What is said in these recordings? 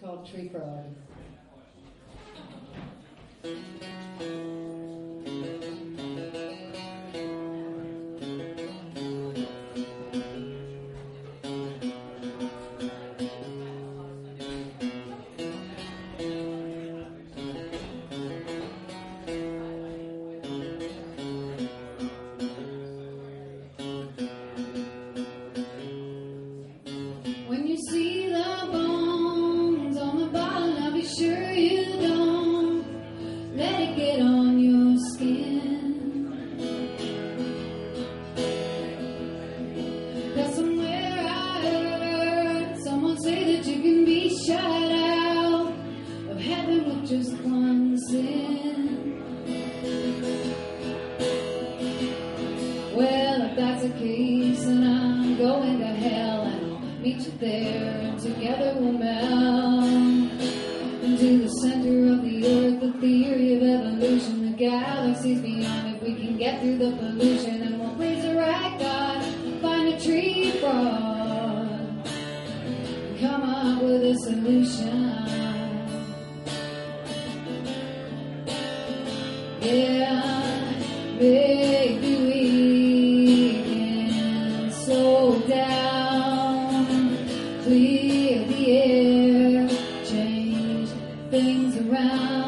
called Tree Frog. Hell and I'll meet you there, and together we'll melt into the center of the earth. The theory of evolution, the galaxies beyond. If we can get through the pollution, and we'll praise the right God, find a tree frog, come up with a solution. Yeah, clear the air, change things around.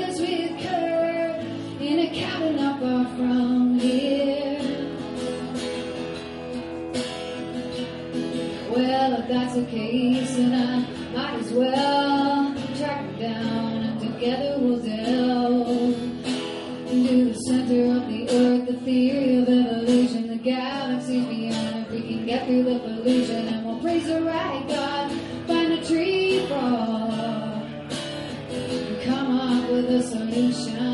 Lives with Kurt in a cabin not far from here. Well, if that's the case, then I might as well track her down and together we'll delve into the center of the earth, the theory of evolution, the galaxies beyond. If we can get through the pollution and we'll praise the right God, a solution.